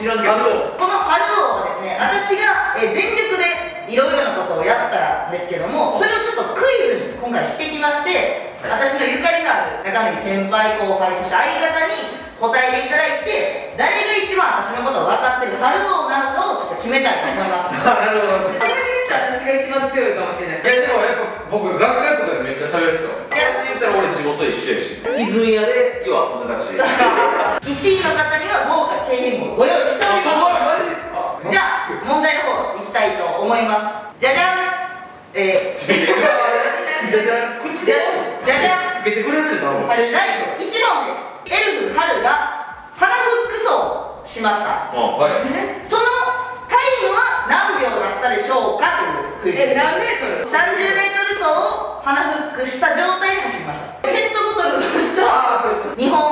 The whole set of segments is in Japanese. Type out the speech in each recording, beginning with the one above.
知らんけど。この春王はですね私がえー全力でいろいろなことをやったんですけどもそれをちょっとクイズに今回してきまして、はい。私のゆかりのある中身先輩後輩そして相方に答えていただいて誰が一番私のことを分かってる春王なのかをちょっと決めたいと思います。なるほど。それで言ったら私が一番強いかもしれない。ですいやでもやっぱ僕楽屋とかでめっちゃ喋るっすよ。いや。って言ったら俺地元一緒やし。泉屋で要はそんな感じ1位の方には豪華景品もご用意しております。じゃあ問題の方いきたいと思います。じゃじゃん。えー、じゃじゃ口でじゃじゃんつけてくれるで多分はい、第1問ですエルフ春が花フックスをしましたうんはいそのタイムは何秒だったでしょうかというクイズえ何メートル 30m 走を花フックした状態で走りましたペットボトルの下ああそうです2本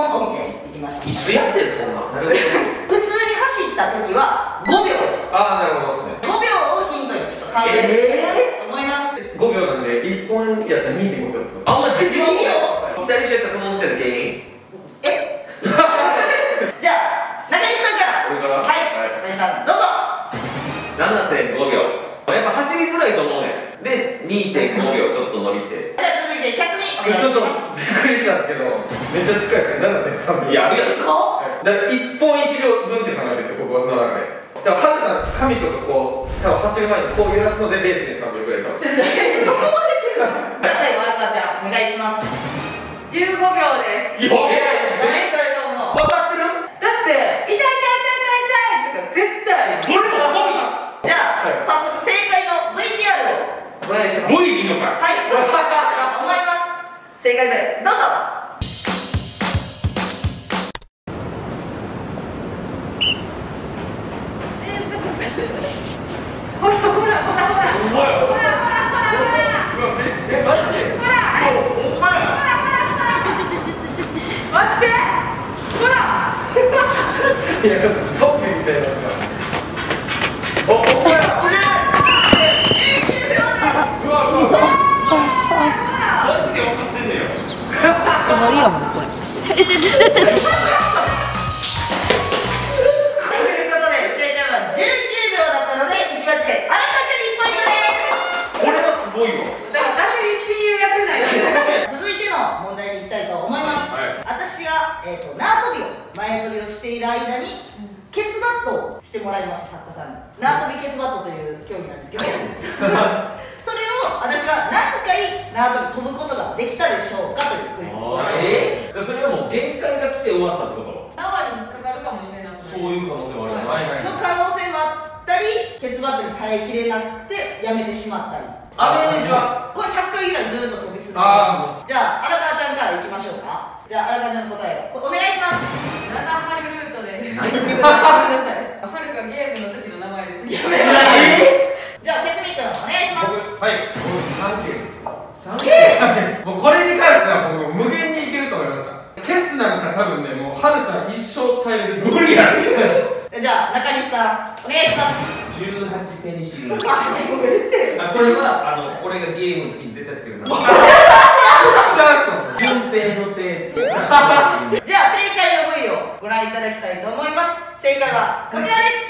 いつやってんそんな。普通に走った時は5秒。ああなるほどですね。5秒をヒントにちょっと考えて思います、5秒なんで1本やったら2.5秒あんまりいいよ二人一緒やったらその時点で芸人え？じゃあ中西さんから。俺から？はい、中西さんどうぞ。7.5秒。やっぱ走りづらいと思うねん。で2.5秒ちょっと伸びて。じゃいてキャッツにお願いちょっとしますびっくりしたんですけどめっちゃ近いですね。7.3秒。いやだから1本1秒分って考えですよここの中で。だからハルさん髪とかこう多分走る前にこう揺らすので0.3秒ぐらいかもどこまでじゃあ最後、アルカちゃん、お願いします。15秒です。いや何回と思う。分かってる？だって痛い痛い痛い痛い痛いとか絶対あります。それもじゃあ、早速正解の VTR を。ご用意します。いいのかはい。正解で、どうぞ。ほらえー、と縄跳びを前跳びをしている間にケツバットをしてもらいました作家さんに。縄跳びケツバットという競技なんですけど。それを私は何回縄跳び飛ぶことができたでしょうかというクイズでえそれはもう限界が来て終わったってこと？縄に引っかかるかもしれないそういう可能性もあるはいはいの可能性もあったりケツバットに耐えきれなくてやめてしまったり。アベレージは？これ100回ぐらいずっと飛び続けあます。じゃあ荒川ちゃんからいきましょうかじゃあ荒川ちゃんの答えを。お願いします。七春ルートです。何ごめんなさいはるかゲームの時の名前です。やめろじゃあ、ケツミ君お願いします。僕はい。僕3件です3件はいもうこれに関しては僕無限にいけると思いました。ケツなんか多分ねもうハルさん一生耐えれる無理やじゃあ、中西さんお願いします。18ペニシリン。あこれはあの俺がゲームの時に絶対つけるな 知らんすもん順平のペっていうのがペニシリン じゃあ、正解の V をご覧いただきたいと思います。正解はこちらです。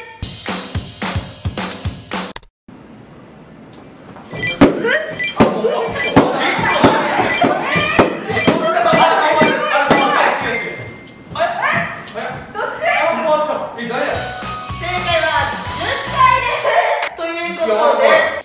正解は10回です。ということで、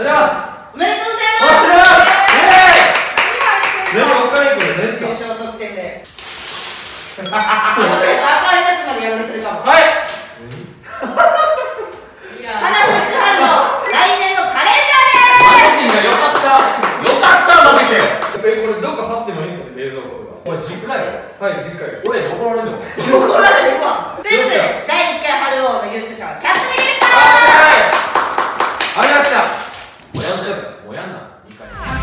おめでとうございます。おめでとうござい。ますでも若い。子です優勝得点で赤い。やつまでれてるかもはい。花フック春の来年のカレンダーですマジでよかったよかった負けてえこれどっか貼ってもい。い。ですよね冷蔵庫とかお前実家はい。実回。これ怒られるの怒られるわとい。うことで第1回春王の優勝者はキャスミでしたありがとうござい。ました你感